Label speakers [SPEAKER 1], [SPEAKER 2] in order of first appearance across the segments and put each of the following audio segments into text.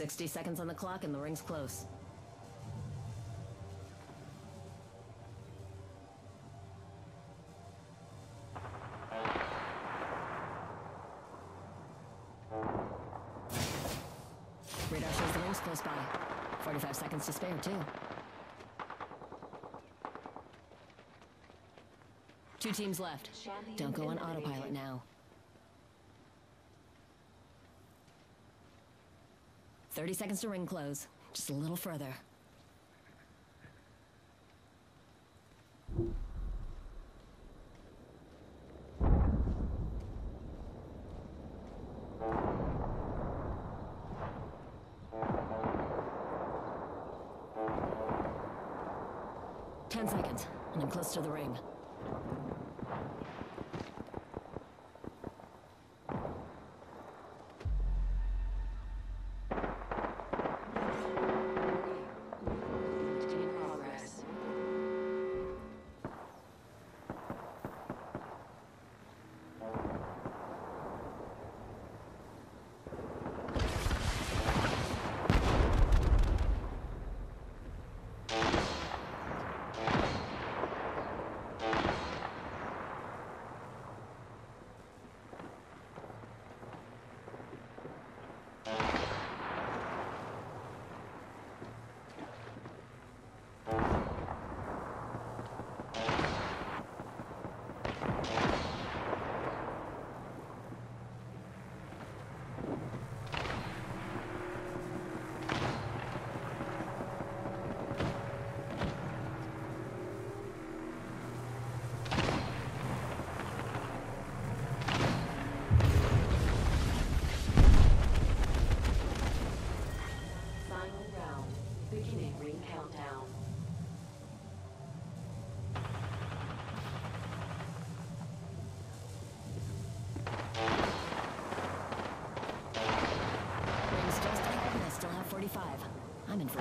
[SPEAKER 1] 60 seconds on the clock and the ring's close. Radar shows the ring's close by. 45 seconds to spare, too. Two teams left. Don't go on autopilot now. 30 seconds to ring close. Just a little further. Ten seconds, and I'm close to the ring.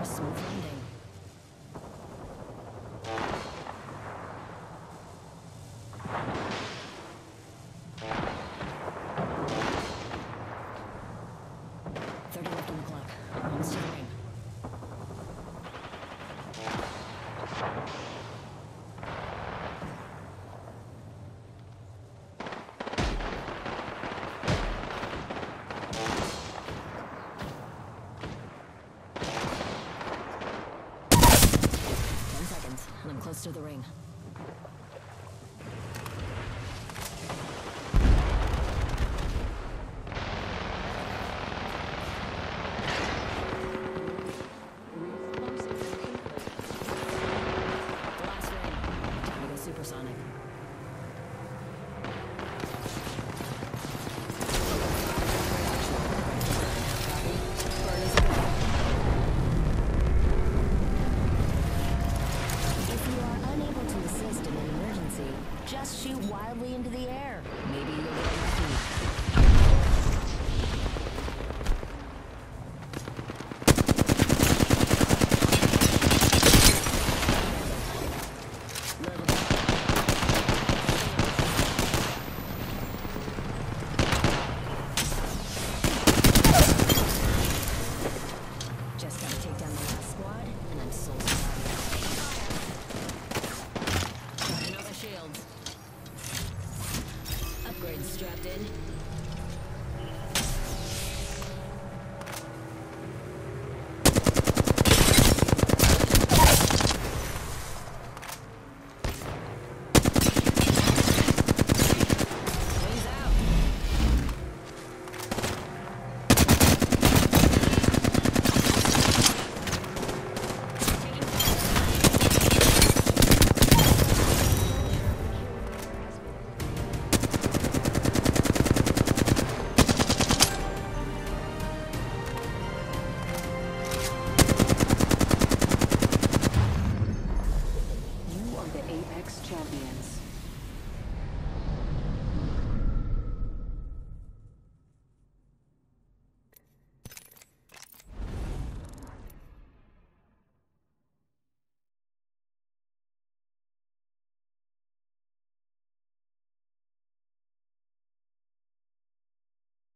[SPEAKER 1] I'm in for a smooth landing. Thirty left on the clock. Almost to the ring. Ten seconds, and I'm close to the ring. probably into the air. Maybe needed.